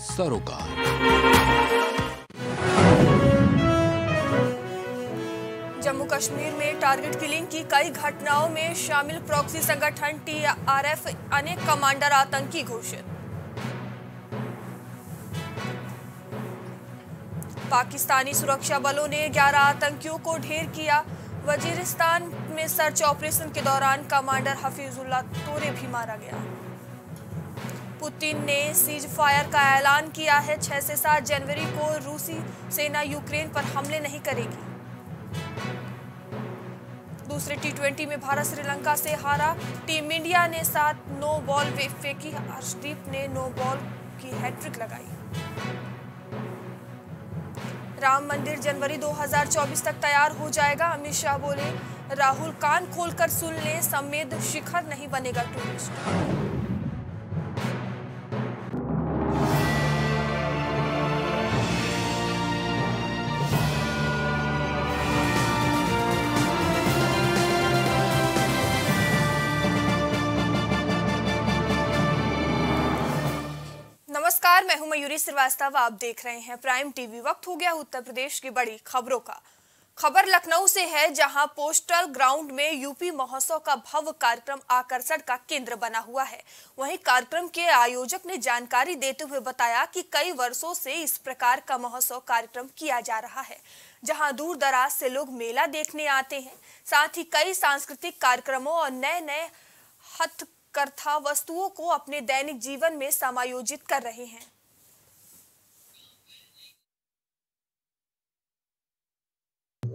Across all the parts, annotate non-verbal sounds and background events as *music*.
सरोकार। जम्मू कश्मीर में target killing की कई घटनाओं में शामिल प्रॉक्सी संगठन टीआरएफ, अनेक कमांडर आतंकी घोषित। पाकिस्तानी सुरक्षा बलों ने 11 आतंकियों को ढेर किया। वजीरिस्तान में सर्च ऑपरेशन के दौरान कमांडर हफीजुल्लाह तोरे भी मारा गया। पुतिन ने सीज फायर का ऐलान किया है। 6 से 7 जनवरी को रूसी सेना यूक्रेन पर हमले नहीं करेगी। दूसरे टी ट्वेंटी में भारत श्रीलंका से हारा। टीम इंडिया ने सात नो बॉल फेंकी हर्षदीप ने नो बॉल की हैट्रिक लगाई। राम मंदिर जनवरी 2024 तक तैयार हो जाएगा। अमित शाह बोले, राहुल कान खोलकर सुन ले, समेत शिखर नहीं बनेगा टूरिस्ट। मयूरी श्रीवास्तव, आप देख रहे हैं प्राइम टीवी। वक्त हो गया उत्तर प्रदेश की बड़ी खबरों का। खबर लखनऊ से है, जहाँ पोस्टल ग्राउंड में यूपी महोत्सव का भव्य कार्यक्रम आकर्षण का केंद्र बना हुआ है। वहीं कार्यक्रम के आयोजक ने जानकारी देते हुए बताया कि कई वर्षों से इस प्रकार का महोत्सव कार्यक्रम किया जा रहा है, जहाँ दूर दराज से लोग मेला देखने आते हैं। साथ ही कई सांस्कृतिक कार्यक्रमों और नए नए हथकरथा वस्तुओं को अपने दैनिक जीवन में समायोजित कर रहे हैं।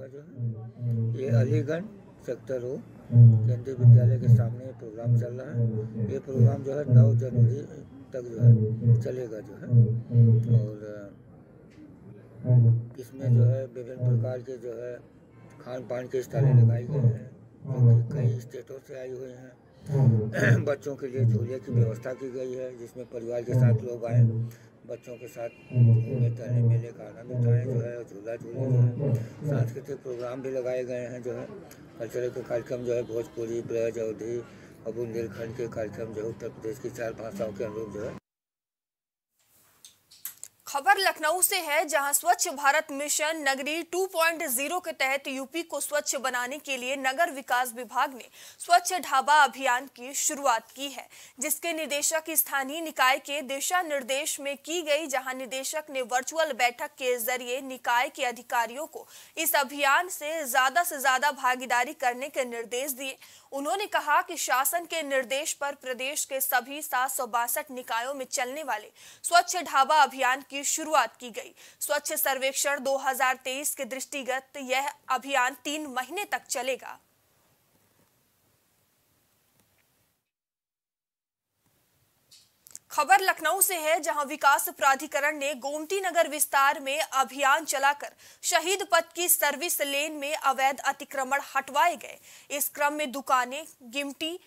हुआ जो है। ये अलीगढ़ सेक्टर हो। केंद्रीय विद्यालय के सामने प्रोग्राम चल रहा है। ये प्रोग्राम जो है नौ जनवरी तक जो है चलेगा जो है। और इसमें जो है विभिन्न प्रकार के जो है खान पान के स्टॉलें लगाई गई हैं जो कि कई स्टेटों से आई हुई हैं। *clears throat* बच्चों के लिए झूले की व्यवस्था की गई है जिसमें परिवार के साथ लोग आए। बच्चों के साथ घूमने, टहलने, मेले का आनंद उठाएँ जो है, झूला झूले जो है। सांस्कृतिक प्रोग्राम भी लगाए गए हैं, जो है, कल्चरल के कार्यक्रम जो है, भोजपुरी, ब्रज अवधि और बुंदेलखंड के कार्यक्रम जो है, उत्तर प्रदेश की चार भाषाओं के अनुरूप जो है। खबर लखनऊ से है, जहाँ स्वच्छ भारत मिशन नगरी 2.0 के तहत यूपी को स्वच्छ बनाने के लिए नगर विकास विभाग ने स्वच्छ ढाबा अभियान की शुरुआत की है, जिसके निदेशक स्थानीय निकाय के दिशा निर्देश में की गई, जहाँ निदेशक ने वर्चुअल बैठक के ज़रिए निकाय के अधिकारियों को इस अभियान से ज़्यादा से ज़्यादा भागीदारी करने के निर्देश दिए। उन्होंने कहा कि शासन के निर्देश पर प्रदेश के सभी सात सौ बासठ निकायों में चलने वाले स्वच्छ ढाबा अभियान की शुरुआत की गई। स्वच्छ सर्वेक्षण 2023 के दृष्टिगत यह अभियान तीन महीने तक चलेगा। खबर लखनऊ से है, जहाँ विकास प्राधिकरण ने गोमती नगर विस्तार में अभियान चलाकर शहीद पथ की सर्विस लेन में अवैध अतिक्रमण हटवाए गए। इस क्रम में दुकानें, गिमटी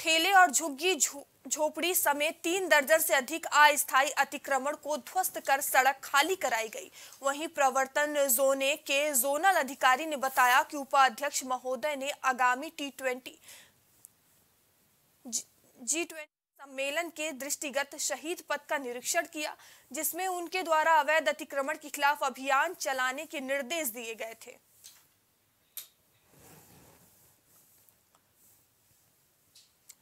ठेले और झुग्गी झोपड़ी समेत तीन दर्जन से अधिक अस्थायी अतिक्रमण को ध्वस्त कर सड़क खाली कराई गई। वहीं प्रवर्तन जोने के जोनल अधिकारी ने बताया कि उपाध्यक्ष महोदय ने आगामी टी ट्वेंटी, जी ट्वेंटी सम्मेलन के दृष्टिगत शहीद पथ का निरीक्षण किया, जिसमें उनके द्वारा अवैध अतिक्रमण के खिलाफ अभियान चलाने के निर्देश दिए गए थे।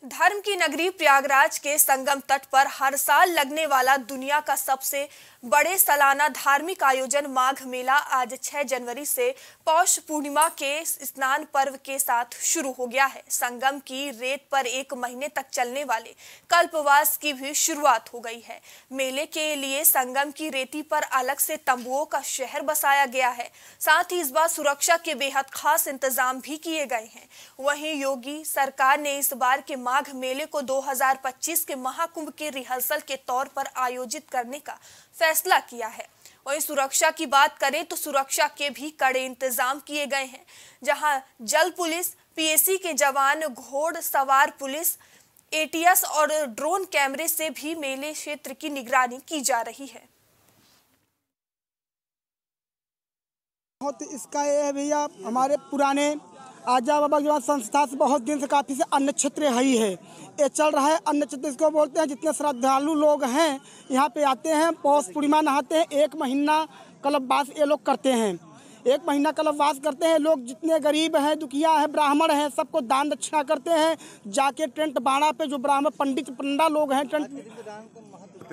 धर्म की नगरी प्रयागराज के संगम तट पर हर साल लगने वाला दुनिया का सबसे बड़े सालाना धार्मिक आयोजन माघ मेला आज 6 जनवरी से पौष पूर्णिमा के स्नान पर्व के साथ शुरू हो गया है। संगम की रेत पर एक महीने तक चलने वाले कल्पवास की भी शुरुआत हो गई है। मेले के लिए संगम की रेती पर अलग से तंबुओं का शहर बसाया गया है। साथ ही इस बार सुरक्षा के बेहद खास इंतज़ाम भी किए गए हैं। वहीं योगी सरकार ने इस बार के माघ मेले को 2025 के महाकुंभ के रिहर्सल के तौर पर आयोजित करने का फैसला किया है। वहीं सुरक्षा की बात करें तो सुरक्षा के भी कड़े इंतज़ाम किए गए हैं, जहाँ जल पुलिस, पीएसी के जवान, घोड़ सवार पुलिस, एटीएस और ड्रोन कैमरे से भी मेले क्षेत्र की निगरानी की जा रही है। बहुत इसका ये है भैया, हमारे पुराने आजा बाबा युवा संस्था से बहुत दिन से काफ़ी से अन्न क्षेत्र है ही। ये चल रहा है अन्न क्षेत्र, इसको बोलते हैं जितने श्रद्धालु लोग हैं, यहाँ पे आते हैं, पौष पूर्णिमा नहाते हैं, एक महीना कल्पवास ये लोग करते हैं। एक महीना कल्पवास करते हैं, लोग जितने गरीब हैं, दुखिया है, ब्राह्मण हैं, सबको दान दक्षिणा करते हैं। जाके टेंट बाड़ा पे जो ब्राह्मण पंडित पंडा लोग हैं, टेंट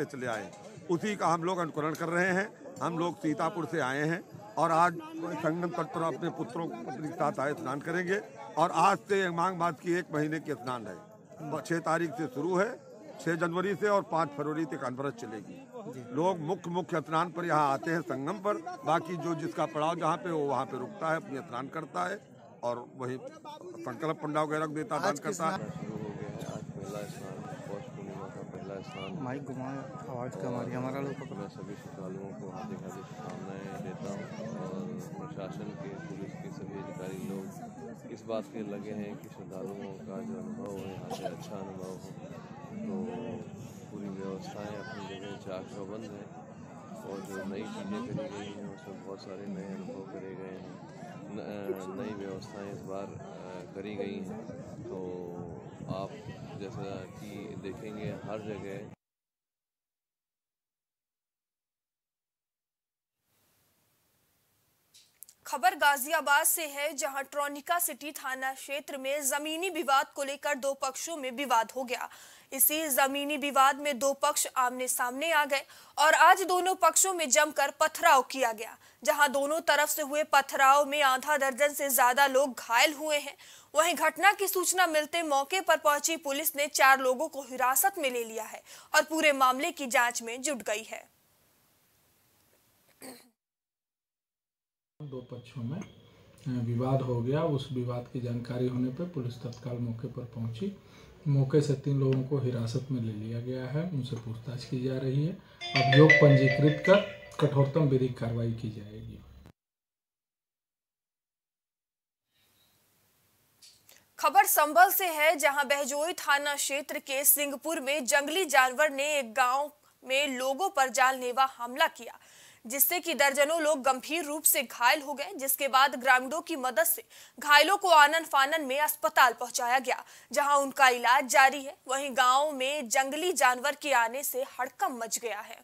चले आए। उसी का हम लोग अनुकरण कर रहे हैं। हम लोग सीतापुर से आए हैं। और आज संगम तट पर अपने पुत्रों पत्नी के साथ आए स्नान करेंगे। और आज से मांग बात की एक महीने की स्नान है। छः तारीख से शुरू है छः जनवरी से और पाँच फरवरी तक अनवरत चलेगी। लोग मुख्य मुख्य स्नान पर यहाँ आते हैं संगम पर। बाकी जो जिसका पड़ाव जहाँ पे वो वहाँ पे रुकता है अपनी स्नान करता है और वही संकल्प पंडा वगैरह देता दान करता है। पहला स्नान माइक घुमाए आवाज़ का हमारी हमारा लोग मैं सभी श्रद्धालुओं को हार्दिक हार्दिक शुभकामनाएँ देता हूँ और प्रशासन के पुलिस के सभी अधिकारी लोग इस बात के लगे हैं कि श्रद्धालुओं का जो अनुभव है यहाँ से अच्छा अनुभव हो। तो पूरी व्यवस्थाएँ अपनी जगह चाक चौबंद हैं और जो नई चीज़ें करी गई हैं उसमें बहुत सारे नए अनुभव करे गए हैं। नई व्यवस्थाएँ इस बार करी गई हैं। तो आप जैसा कि देखेंगे हर जगह। खबर गाजियाबाद से है, जहाँ ट्रोनिका सिटी थाना क्षेत्र में जमीनी विवाद को लेकर दो पक्षों में विवाद हो गया। इसी जमीनी विवाद में दो पक्ष आमने सामने आ गए और आज दोनों पक्षों में जमकर पथराव किया गया, जहाँ दोनों तरफ़ से हुए पथराव में आधा दर्जन से ज़्यादा लोग घायल हुए हैं। वहीं घटना की सूचना मिलते मौके पर पहुँची पुलिस ने चार लोगों को हिरासत में ले लिया है और पूरे मामले की जाँच में जुट गई है। दो पक्षों में विवाद हो गया। उस विवाद की जानकारी होने पर पुलिस तत्काल मौके पर पहुँची। मौके से तीन लोगों को हिरासत में ले लिया गया है। उनसे पूछताछ की जा रही है। अभियोग पंजीकृत कर कठोरतम विधिक कार्रवाई की जाएगी। खबर संभल से है जहाँ बहजोई थाना क्षेत्र के सिंहपुर में जंगली जानवर ने एक गाँव में लोगों पर जानलेवा हमला किया, जिससे कि दर्जनों लोग गंभीर रूप से घायल हो गए, जिसके बाद ग्रामीणों की मदद से घायलों को आनन फानन में अस्पताल पहुँचाया गया, जहाँ उनका इलाज जारी है। वहीं गाँव में जंगली जानवर के आने से हड़कम मच गया है।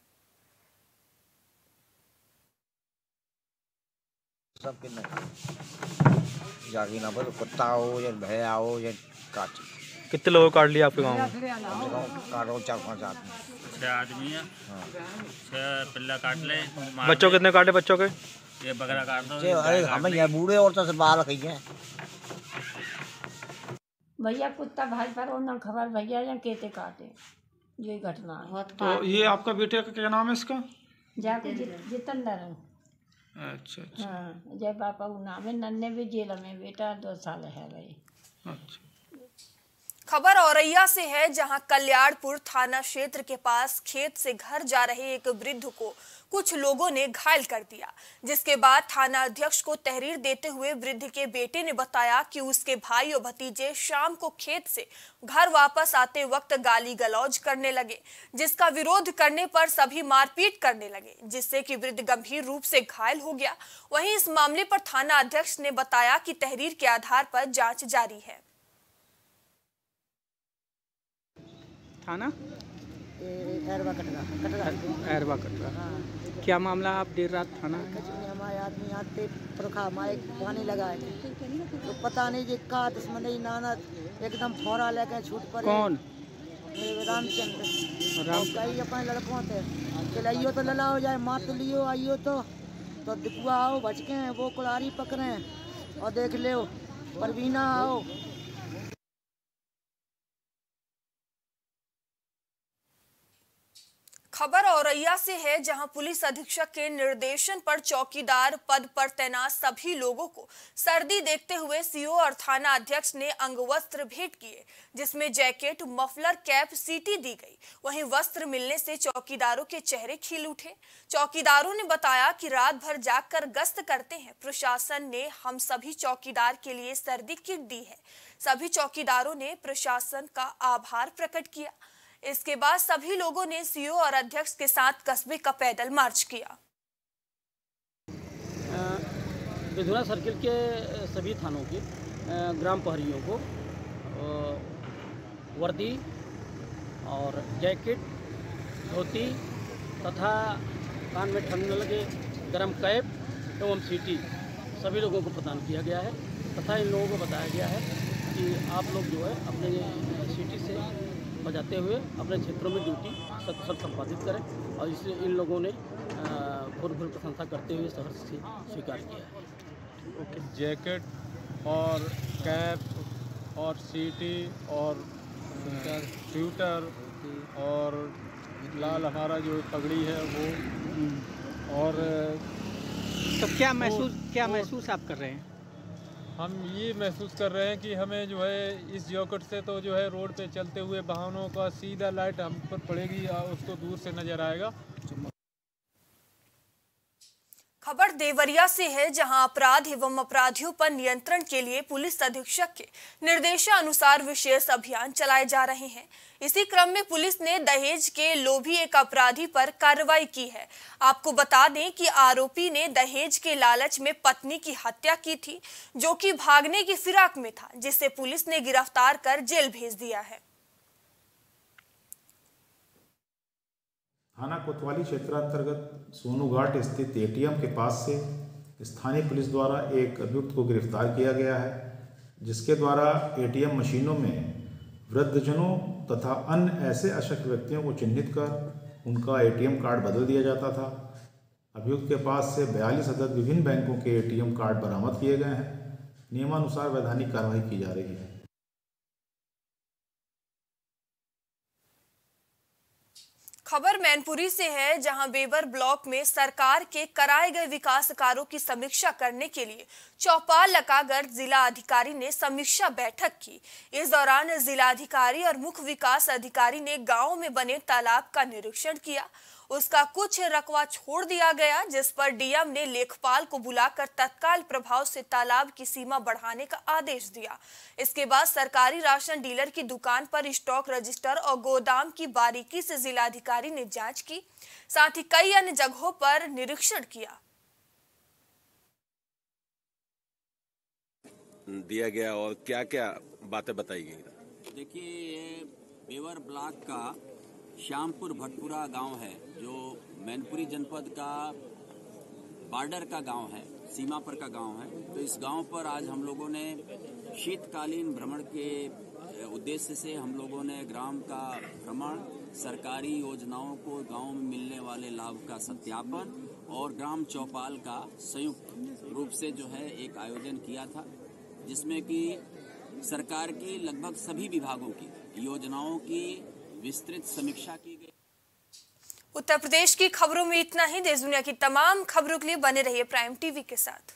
जागी ना बोलो कुत्ता हो या भैया हो या काची कितने लोगों काट लिया आपके गाँव में? काटो चार पाँच आदमी। छह आदमी है। पिल्ला काट ले बच्चों कितने काटे बच्चों के? ये बकरा काट दो अरे हमें। यहाँ बूढ़े औरतों से बाल रखी हैं। भैया कुत्ता भाई पर ना खबर भैया या केते काटे। यही घटना है। तो ये आपका बेटे का क्या नाम है इसका? जाके जित- जितेंद्र अच्छा हाँ जय पापा को नाम है नन्हे भी जेल में बेटा दो साल है भाई। अच्छा। खबर औरैया से है जहाँ कल्याणपुर थाना क्षेत्र के पास खेत से घर जा रहे एक वृद्ध को कुछ लोगों ने घायल कर दिया। जिसके बाद थाना अध्यक्ष को तहरीर देते हुए वृद्ध के बेटे ने बताया कि उसके भाई और भतीजे शाम को खेत से घर वापस आते वक्त गाली गलौज करने लगे जिसका विरोध करने पर सभी मारपीट करने लगे जिससे कि वृद्ध गंभीर रूप से घायल हो गया। वहीं इस मामले पर थाना अध्यक्ष ने बताया कि तहरीर के आधार पर जाँच जारी है। थाना? एरवा कटरा कटरा। एरवा कटरा। क्या मामला आप देर रात थाना? हमारे आदमी आते पुरखा हमारे पानी लगाए थे तो पता नहीं जी का दुश्मन नानद एकदम फोरा लेके छूट पड़े। कौन? रामचंद्र राम कई अपने लड़कों थे। चलाइयो तो लला हो जाए मार तो लियो आइयो तो। तो दिपुआ आओ बचके हैं वो कुलारी पकड़े और देख लो परवीना आओ। खबर औरैया से है, जहाँ पुलिस अधीक्षक के निर्देशन पर चौकीदार पद पर तैनात सभी लोगों को सर्दी देखते हुए सीओ और थाना अध्यक्ष ने अंगवस्त्र भेंट किए, जिसमें जैकेट, मफलर, कैप, सीटी दी गई। वहीं वस्त्र मिलने से चौकीदारों के चेहरे खिल उठे। चौकीदारों ने बताया कि रात भर जागकर गश्त करते हैं। प्रशासन ने हम सभी चौकीदार के लिए सर्दी किट दी है। सभी चौकीदारों ने प्रशासन का आभार प्रकट किया। इसके बाद सभी लोगों ने सीओ और अध्यक्ष के साथ कस्बे का पैदल मार्च किया। विधुरा सर्किल के सभी थानों की ग्राम प्रहरियों को वर्दी और जैकेट, धोती तथा कान में ठंड लगे गर्म कैप एवं सीटी सभी लोगों को प्रदान किया गया है तथा इन लोगों को बताया गया है कि आप लोग जो है अपने बजाते हुए अपने क्षेत्रों में ड्यूटी सकुशल संपादित करें और इसलिए इन लोगों ने भूल भूल प्रशंसा करते हुए सहर्ष से स्वीकार किया है। ओके। जैकेट और कैप और सीटी और स्वेटर और लाल हमारा जो पगड़ी है वो और तो क्या महसूस क्या महसूस आप कर रहे हैं? हम ये महसूस कर रहे हैं कि हमें जो है इस जॉकेट से तो जो है रोड पे चलते हुए वाहनों का सीधा लाइट हम पर पड़ेगी और उसको दूर से नज़र आएगा खबर देवरिया से है, जहाँ अपराध एवं अपराधियों पर नियंत्रण के लिए पुलिस अधीक्षक के निर्देशानुसार विशेष अभियान चलाए जा रहे हैं। इसी क्रम में पुलिस ने दहेज के लोभी एक अपराधी पर कार्रवाई की है। आपको बता दें कि आरोपी ने दहेज के लालच में पत्नी की हत्या की थी, जो कि भागने की फिराक में था, जिसे पुलिस ने गिरफ़्तार कर जेल भेज दिया है। थाना कोतवाली क्षेत्रांतर्गत सोनूघाट स्थित एटीएम के पास से स्थानीय पुलिस द्वारा एक अभियुक्त को गिरफ़्तार किया गया है, जिसके द्वारा एटीएम मशीनों में वृद्धजनों तथा अन्य ऐसे अशक्त व्यक्तियों को चिन्हित कर उनका एटीएम कार्ड बदल दिया जाता था। अभियुक्त के पास से बयालीस अदद विभिन्न बैंकों के एटीएम कार्ड बरामद किए गए हैं। नियमानुसार वैधानिक कार्रवाई की जा रही है। खबर मैनपुरी से है, जहाँ बेबर ब्लॉक में सरकार के कराए गए विकास कार्यों की समीक्षा करने के लिए चौपाल लगाकर जिला अधिकारी ने समीक्षा बैठक की। इस दौरान जिला अधिकारी और मुख्य विकास अधिकारी ने गाँव में बने तालाब का निरीक्षण किया उसका कुछ रकवा छोड़ दिया गया जिस पर डीएम ने लेखपाल को बुलाकर तत्काल प्रभाव से तालाब की सीमा बढ़ाने का आदेश दिया। इसके बाद सरकारी राशन डीलर की दुकान पर स्टॉक रजिस्टर और गोदाम की बारीकी से जिलाधिकारी ने जाँच की साथ ही कई अन्य जगहों पर निरीक्षण किया। दिया गया और क्या क्या बातें बताई गई? देखिए ये बेवर ब्लॉक का श्यामपुर भटपुरा गाँव है, जो मैनपुरी जनपद का बॉर्डर का गाँव है, सीमा पर का गाँव है। तो इस गाँव पर आज हम लोगों ने शीतकालीन भ्रमण के उद्देश्य से हम लोगों ने ग्राम का भ्रमण, सरकारी योजनाओं को गाँव में मिलने वाले लाभ का सत्यापन और ग्राम चौपाल का संयुक्त रूप से जो है एक आयोजन किया था, जिसमें कि सरकार की लगभग सभी विभागों की योजनाओं की विस्तृत समीक्षा की गई। उत्तर प्रदेश की खबरों में इतना ही। देश दुनिया की तमाम खबरों के लिए बने रहिए प्राइम टीवी के साथ।